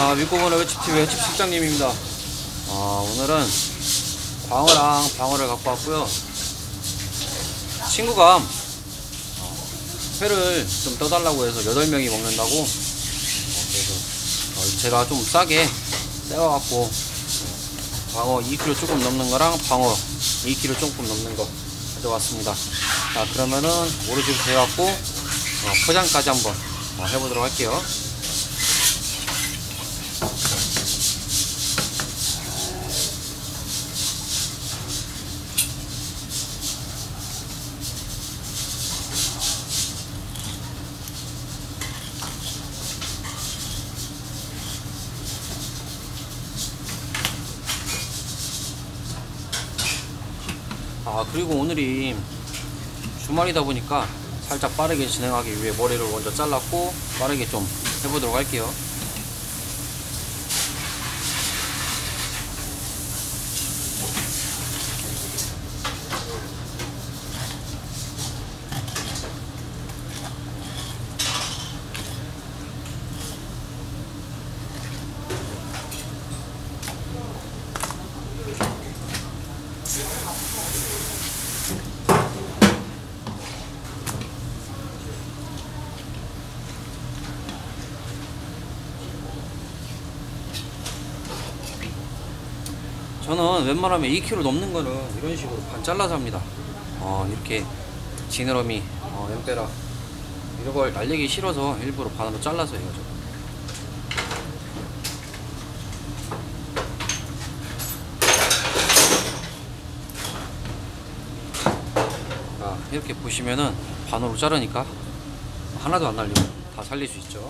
아, 믿고보는 횟집TV 횟집 실장님입니다. 아, 오늘은 광어랑 방어를 갖고 왔고요. 친구가 어, 회를 좀 떠달라고 해서 8명이 먹는다고 어, 그래서 어, 제가 좀 싸게 떼와갖고 어, 광어 2kg 조금 넘는 거랑 방어 2kg 조금 넘는 거 가져왔습니다. 자, 그러면은 오르지부터 해갖고 어, 포장까지 한번 어, 해보도록 할게요. 아 그리고 오늘이 주말이다 보니까 살짝 빠르게 진행하기 위해 머리를 먼저 잘랐고 빠르게 좀 해보도록 할게요 저는 웬만하면 2kg 넘는 거는 이런 식으로 반 잘라서 합니다 어, 이렇게 지느러미 어, 엠페라 이런 걸 날리기 싫어서 일부러 반으로 잘라서 해요 저. 자, 이렇게 보시면은 반으로 자르니까 하나도 안 날리고 다 살릴 수 있죠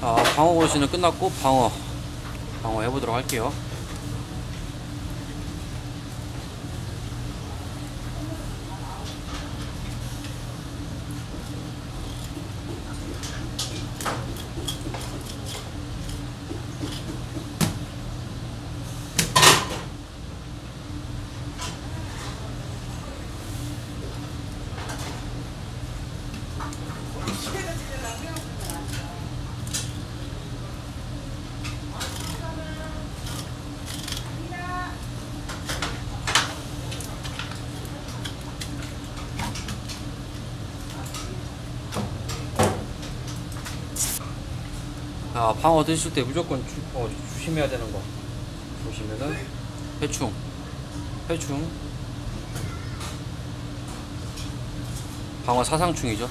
아, 방어 고르시는 끝났고 방어 방어 해보도록 할게요. 아, 방어 드실 때 무조건 주, 어, 조심해야 되는 거 보시면은 회충, 회충, 방어 사상충이죠.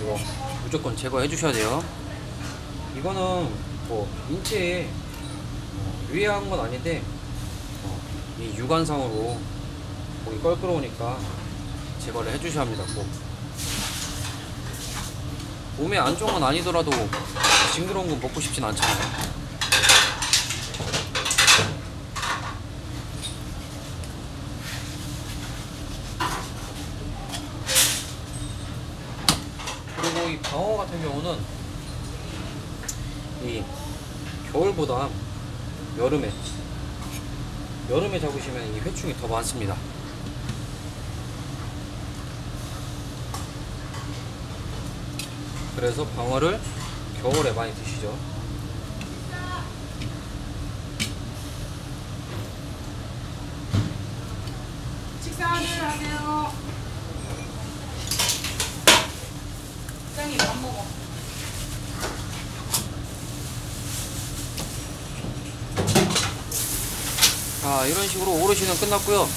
이거 무조건 제거해 주셔야 돼요. 이거는 뭐 인체에 어, 유해한 건 아닌데 어, 이 유관상으로 고기 껄끄러우니까 제거를 해 주셔야 합니다. 꼭. 몸에 안 좋은 건 아니더라도 징그러운 거 먹고 싶진 않잖아요. 그리고 이 방어 같은 경우는 이 겨울보다 여름에 여름에 잡으시면 이 회충이 더 많습니다. 그래서 방어를 겨울에 많이 드시죠. 식사를 하세요. 짱이 밥 먹어. 자, 이런 식으로 오르시는 끝났고요.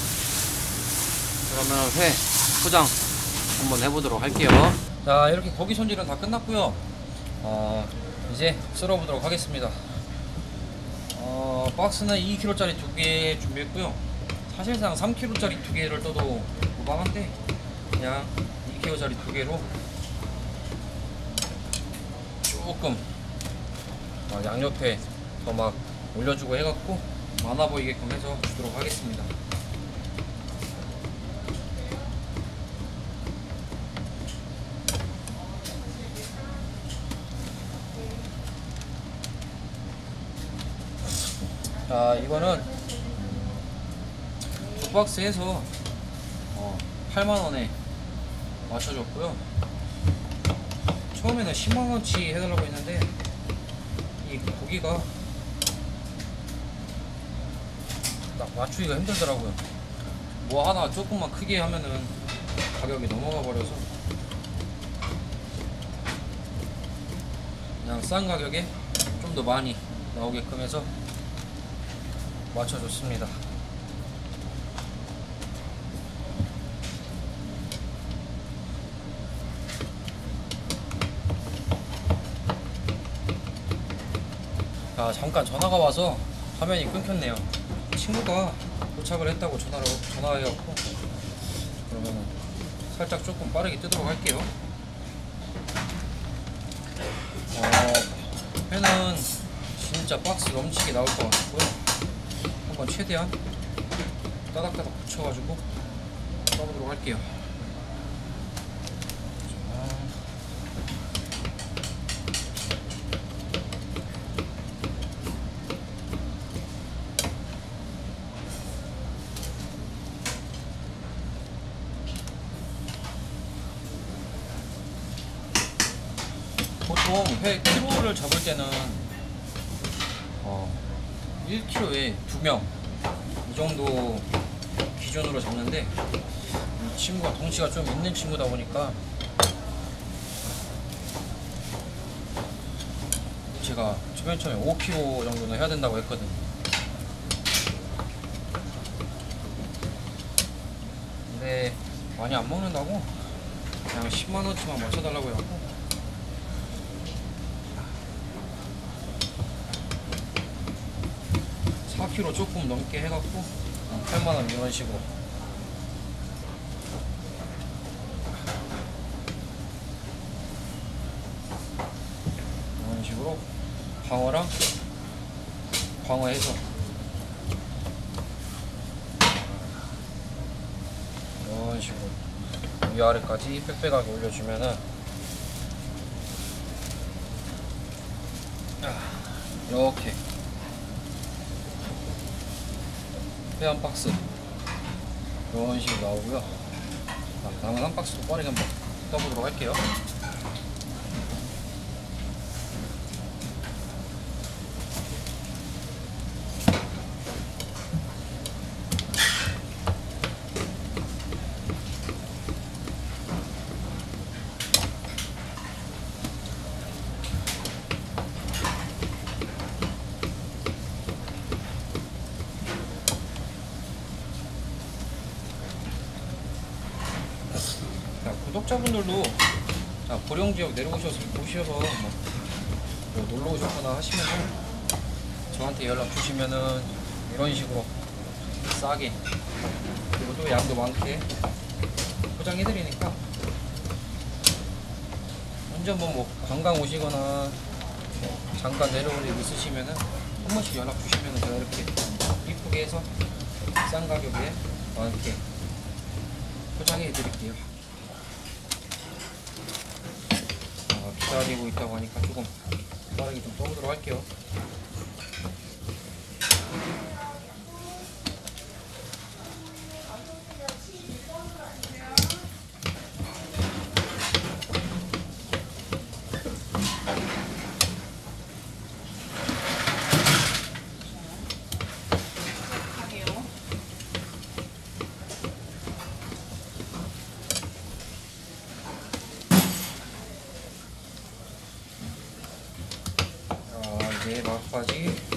그러면 회 포장 한번 해보도록 할게요. 자 이렇게 고기 손질은 다 끝났고요. 어, 이제 썰어보도록 하겠습니다. 어, 박스는 2kg짜리 두 개 준비했고요. 사실상 3kg짜리 두 개를 떠도 무방한데 그냥 2kg짜리 두 개로 조금 어, 양옆에 더 막 올려주고 해갖고 많아 보이게끔 해서 주도록 하겠습니다. 자 이거는 두 박스에서 어, 8만원에 맞춰줬고요. 처음에는 10만원치 해달라고 했는데 이 고기가 딱 맞추기가 힘들더라고요. 뭐 하나 조금만 크게 하면은 가격이 넘어가 버려서 그냥 싼 가격에 좀 더 많이 나오게끔 해서 맞춰줬습니다. 아 잠깐 전화가 와서 화면이 끊겼네요. 친구가 도착을 했다고 전화로 전화해갖고 그러면 살짝 조금 빠르게 뜨도록 할게요. 어, 회는 진짜 박스 넘치게 나올 것 같고요. 한번 최대한 따닥따닥 붙여가지고 써보도록 할게요. 자. 보통 회 키로를 잡을 때는 어, 1kg에 2명. 이 정도 기준으로 잡는데 이 친구가 덩치가 좀 있는 친구다 보니까 제가 맨 처음에 5kg 정도는 해야 된다고 했거든요. 근데 많이 안 먹는다고 그냥 10만원치만 맞춰달라고 해갖고 4kg 조금 넘게 해갖고 8만원 이런 식으로. 이런 식으로 방어랑 방어해서. 이런 식으로. 위아래까지 빽빽하게 올려주면은 아, 이렇게 회 한 박스. 이런 식으로 나오고요. 자, 다음은 한 박스도 빠르게 한번 떠보도록 할게요 자, 구독자분들도 자, 보령 지역 내려오셔서 오셔서 뭐, 뭐 놀러 오셨거나 하시면은 저한테 연락 주시면은 이런 식으로 싸게 그리고 또 양도 많게 포장해 드리니까 언제 한번 뭐 관광 오시거나 뭐 잠깐 내려올 일 있으시면은 한 번씩 연락 주시면은 제가 이렇게 이쁘게 해서 싼 가격에 많게 포장해 드릴게요. 아, 기다리고 있다고 하니까 조금 빠르게 좀 떠보도록 할게요. 자, 이제 마까지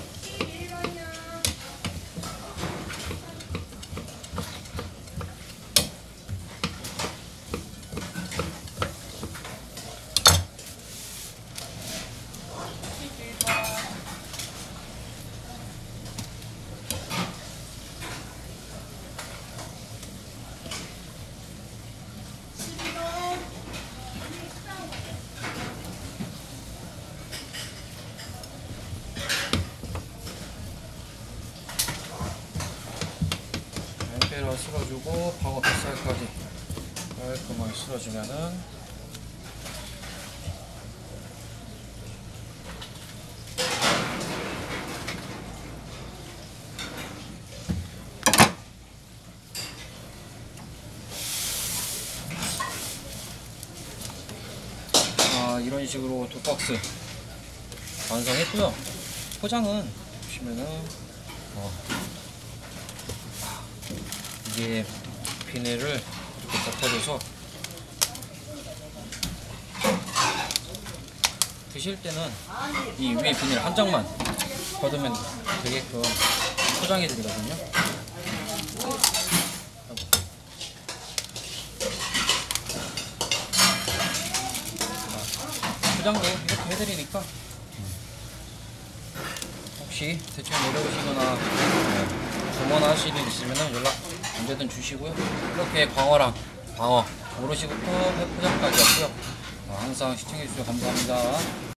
잘 쓸어주고 방어 뱃살까지 깔끔하게 쓸어주면은 아 이런 식으로 두 박스 완성했고요. 포장은 보시면은 어, 이게 비닐을 이렇게 덮어줘서 드실 때는 이 위에 비닐 한 장만 걷으면 되게끔 포장해 드리거든요. 포장도 이렇게 해드리니까 혹시 대충 어려우시거나 주문하실 일 있으면 연락 언제든 주시고요. 이렇게 광어랑 방어, 오롯이부터 회포장까지 왔고요. 어, 항상 시청해주셔서 감사합니다.